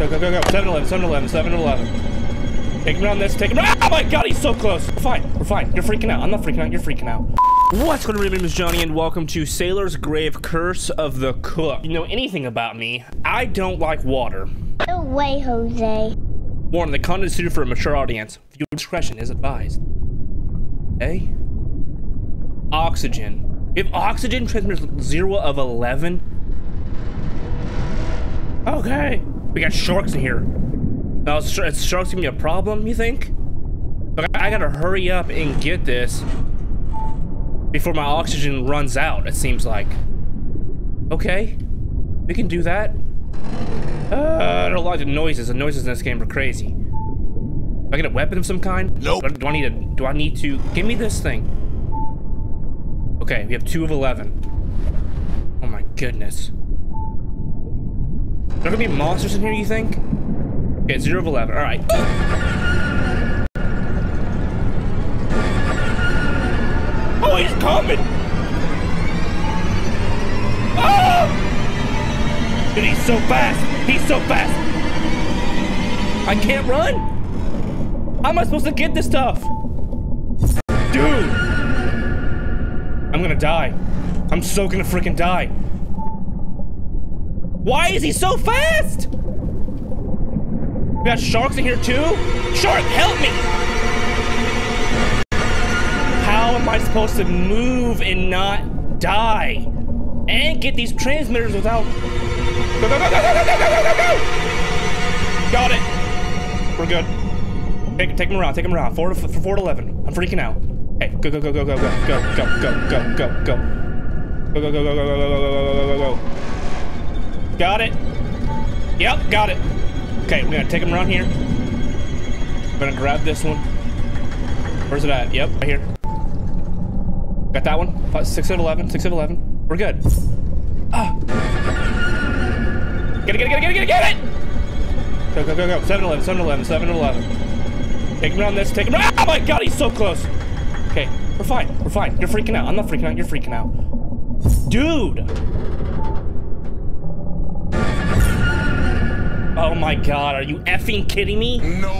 Go, go, go, go. 7-Eleven, 7-Eleven, 7-Eleven. Take him around this, take him Oh my god, he's so close. We're fine, we're fine. You're freaking out. I'm not freaking out, you're freaking out. What's going on, my name is Johnny, and welcome to Sailor's Grave Curse of the Cook. You know anything about me, I don't like water. No way, Jose. Warning, the content is suited for a mature audience. Viewer discretion is advised. Okay? Oxygen. If oxygen transmits 0 of 11... Okay. We got sharks in here. Now, is, sharks gonna be a problem, you think? Look, I, gotta hurry up and get this before my oxygen runs out, it seems like. Okay. We can do that. Uh, I don't like the noises. The noises in this game are crazy. Do I get a weapon of some kind? Nope. Do, do I need to? Do I need to? Give me this thing. Okay, we have two of eleven. Oh my goodness. There gonna be monsters in here? You think? Okay, zero of eleven. All right. Oh, he's coming! Ah! Oh! Dude, he's so fast! He's so fast! I can't run! How am I supposed to get this stuff? Dude! I'm gonna die. I'm so gonna freaking die. Why is he so fast? We got sharks in here too? Shark, help me! How am I supposed to move and not die? And get these transmitters without... Go, go, go, go, go, go, go, go, go, go! Got it. We're good. Take, take him around, take him around. 4 to, 4 to 11. I'm freaking out. Hey, go, go, go, go, go, go, go, go, go, go, go, go. Go, go, go, go, go, go, go, go, go, go, go, go. Got it. Yep, got it. Okay, we're gonna take him around here. I'm gonna grab this one. Where's it at? Yep, right here. Got that one. Six of 11. Six of 11. We're good. Ah. Get it, get it, get it, get it, get it! Go, go, go, go. 7 11, 7 11, 7 11. Take him around this, take him around. Oh my god, he's so close. Okay, we're fine. We're fine. You're freaking out. I'm not freaking out. You're freaking out. Dude! Oh my god, are you effing kidding me? No.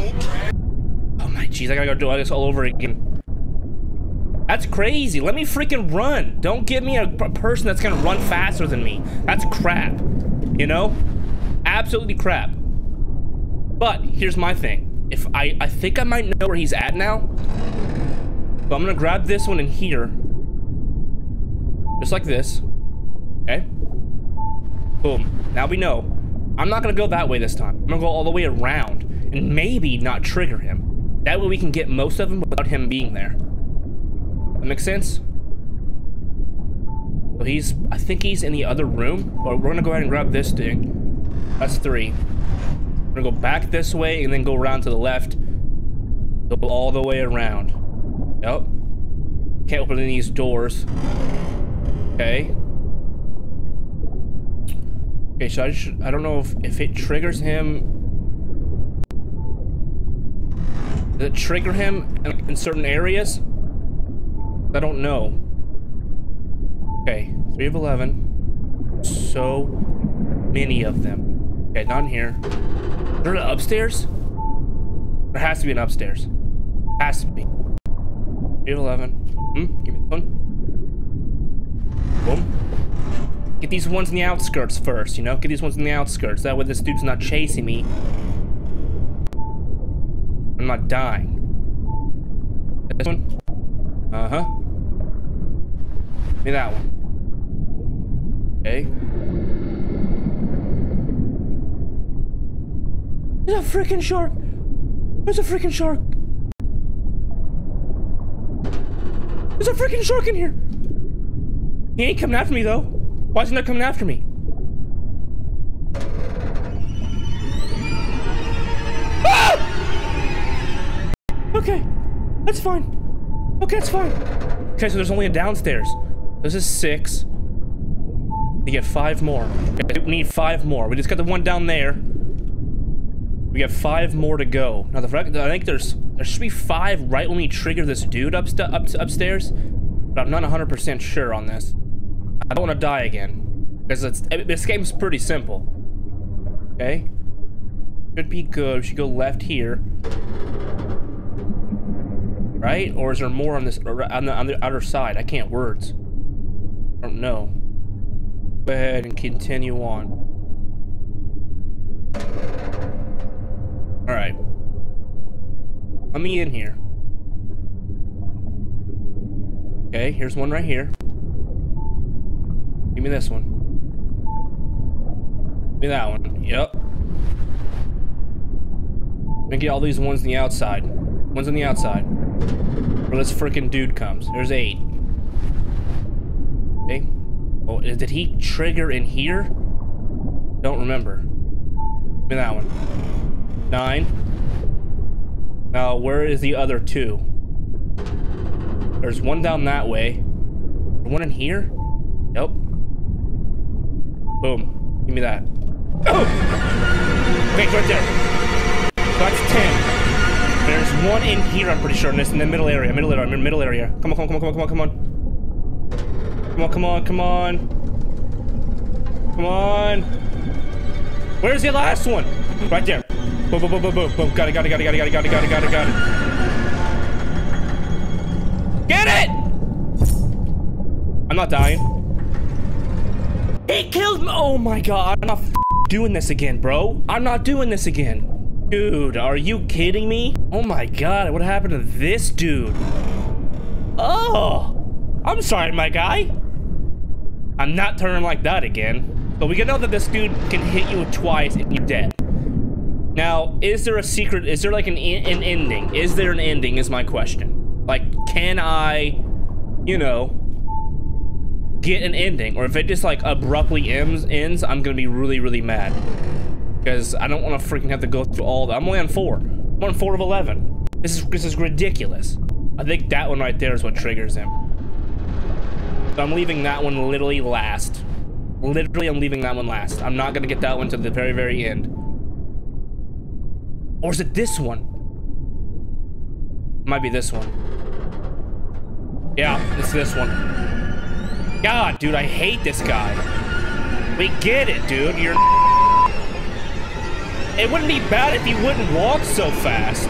Oh my jeez, I gotta go do all this all over again. That's crazy. Let me freaking run. Don't give me a person that's gonna run faster than me. That's crap. You know? Absolutely crap. But here's my thing. If I, I think I might know where he's at now. So I'm gonna grab this one in here. Just like this. Okay? Boom. Now we know. I'm not gonna go that way this time. I'm gonna go all the way around and maybe not trigger him. That way we can get most of him without him being there. That makes sense? So he's, I think he's in the other room, but we're gonna go ahead and grab this thing. That's three. We're gonna go back this way and then go around to the left. Go all the way around. Yep. Can't open any of these doors. Okay. Okay, so I, I don't know if, if it triggers him. Does it trigger him in, in certain areas? I don't know. Okay, 3 of 11. So many of them. Okay, not in here. An upstairs? There has to be an upstairs. Has to be. 3 of 11. Hmm, give me this one. Boom. Get these ones in the outskirts first, you know? Get these ones in the outskirts. That way this dude's not chasing me. I'm not dying. This one? Uh-huh. Give me that one. Okay. There's a freaking shark! There's a freaking shark! There's a freaking shark in here! He ain't coming after me, though. Why isn't that coming after me? Ah! Okay, that's fine. Okay, that's fine. Okay, so there's only a downstairs. This is six. We get five more. Okay, we need five more. We just got the one down there. We got five more to go. Now, the I think there's there should be five right when we trigger this dude up, up upstairs, but I'm not 100% sure on this. I don't want to die again. Because it's, this game's pretty simple. Okay? Should be good. We should go left here. Right? Or is there more on this on the on the outer side? I can't words. I don't know. Go ahead and continue on. Alright. Let me in here. Okay, here's one right here. Give me this one. Give me that one. Yep. And get all these ones on the outside. Ones on the outside. Where this freaking dude comes. There's eight. Okay. Oh, did he trigger in here? Don't remember. Give me that one. Nine. Now, where is the other two? There's one down that way. One in here? Yep. Boom. Give me that. Oh! Okay, right there. That's 10. There's one in here, I'm pretty sure, in this in the middle area. Middle area, middle area. Come on, come on, come on, come on, come on, come on. Come on, come on, come on. Come on. Where's the last one? Right there. Boom, boom, boom, boom, boom, boom. Got it, got it, got it, got it, got it, got it, got it, got it, got it. Get it! I'm not dying. He killed me! Oh my god, I'm not doing this again, bro. I'm not doing this again. Dude, are you kidding me? Oh my god, what happened to this dude? Oh! I'm sorry, my guy. I'm not turning like that again. But we can know that this dude can hit you twice and you're dead. Now, is there a secret? Is there like an, an ending? Is there an ending is my question. Like, can I, you know, get an ending? Or if it just like abruptly ends, ends I'm gonna be really, really mad. Because I don't want to freaking have to go through all that. I'm only on four. I'm on four of 11. This is, this is ridiculous. I think that one right there is what triggers him. So I'm leaving that one literally last. Literally, I'm leaving that one last. I'm not gonna get that one to the very, very end. Or is it this one? Might be this one. Yeah, it's this one. God, dude, I hate this guy. We get it, dude. You're... It wouldn't be bad if he wouldn't walk so fast.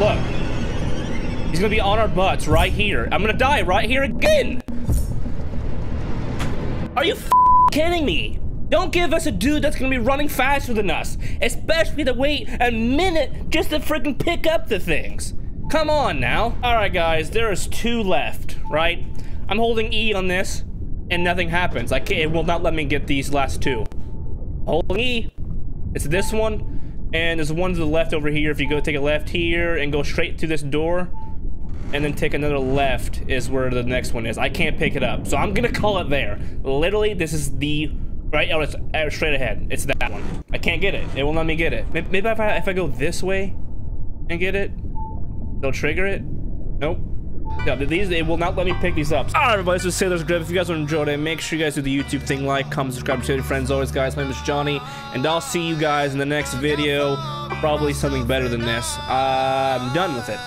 Look. He's gonna be on our butts right here. I'm gonna die right here again. Are you kidding me? Don't give us a dude that's gonna be running faster than us, especially to wait a minute just to freaking pick up the things. Come on now. All right, guys, there is two left, right? I'm holding E on this, and nothing happens. I can't, it will not let me get these last two. Holding E. It's this one, and there's one to the left over here. If you go take a left here and go straight to this door, and then take another left is where the next one is. I can't pick it up, so I'm gonna call it there. Literally, this is the right. Oh, it's uh, straight ahead. It's that one. I can't get it. It not let me get it. Maybe if I if I go this way and get it, They'll trigger it? Nope. Yeah, these they will not let me pick these up. Alright, everybody, this is Sailor's Grip. If you guys enjoyed it, make sure you guys do the YouTube thing, like, comment, subscribe, share your friends. Always, guys, my name is Johnny, and I'll see you guys in the next video. Probably something better than this. I'm done with it.